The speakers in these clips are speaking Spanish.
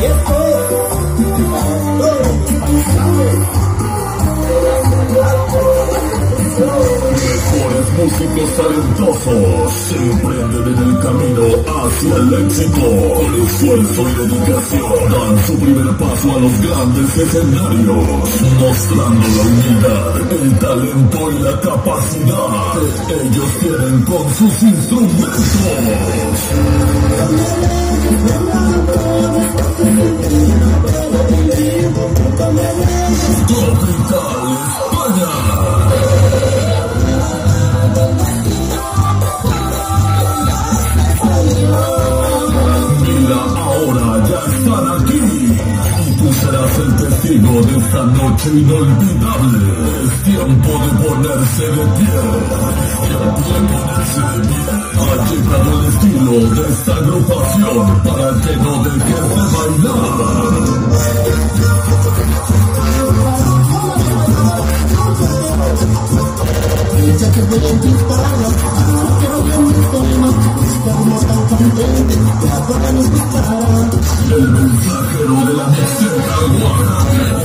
give músicos talentosos se emprenden en el camino hacia el éxito. Con esfuerzo y dedicación dan su primer paso a los grandes escenarios, mostrando la unidad, el talento y la capacidad que ellos tienen con sus instrumentos. Capital noche inolvidable. Es tiempo de ponerse de pie. Tiempo de ponerse de pie. Ha llegado el estilo de esta agrupación para que no dejes de bailar. Ya que voy tus palabras, quiero que me tomas, como tan candente, te apagan mis disparas. El mensajero de la mixteca oaxaqueña.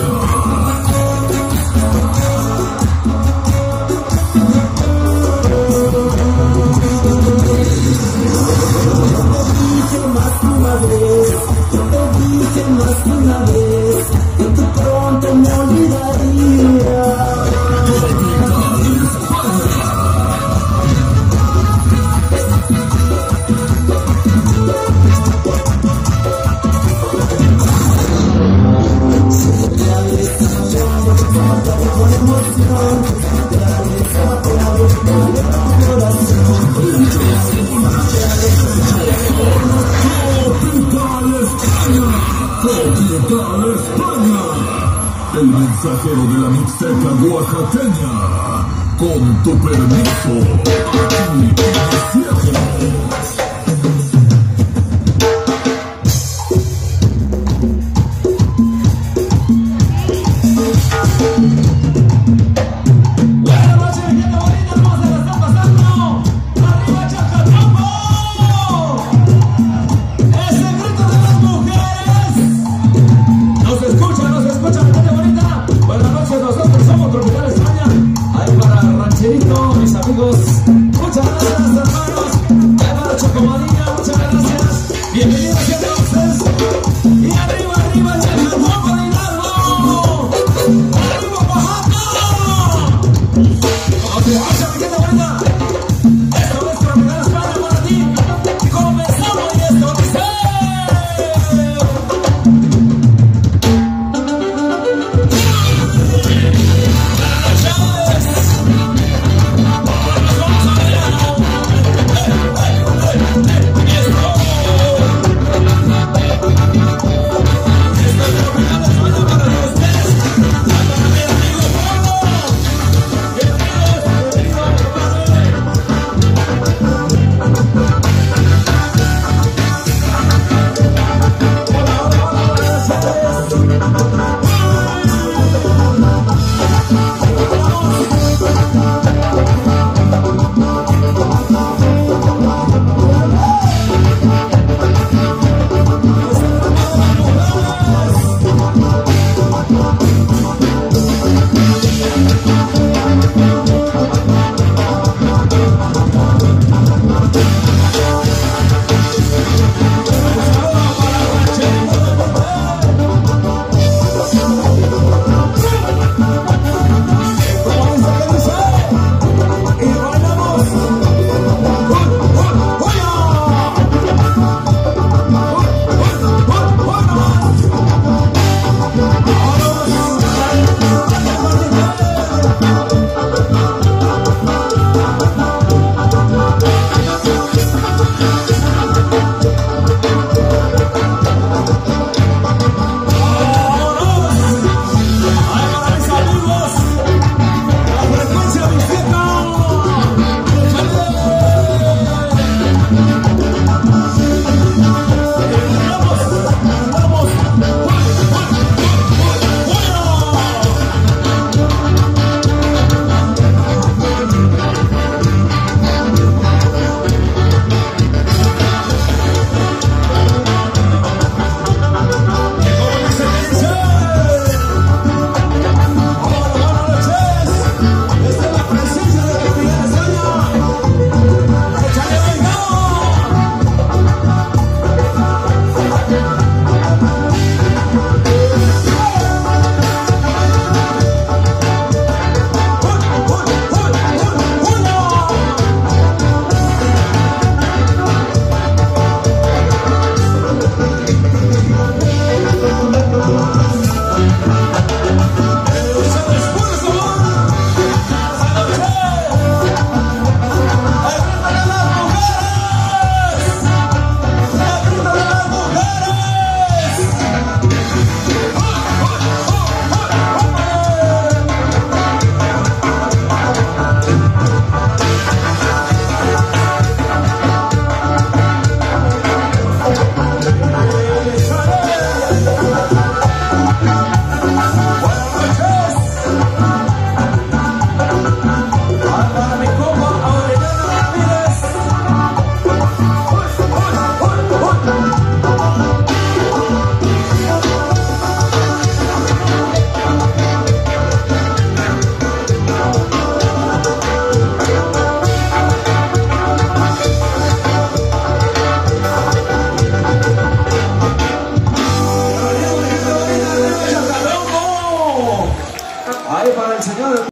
Mensajero de la mixteca oaxaqueña. Con tu permiso, aquí iniciamos.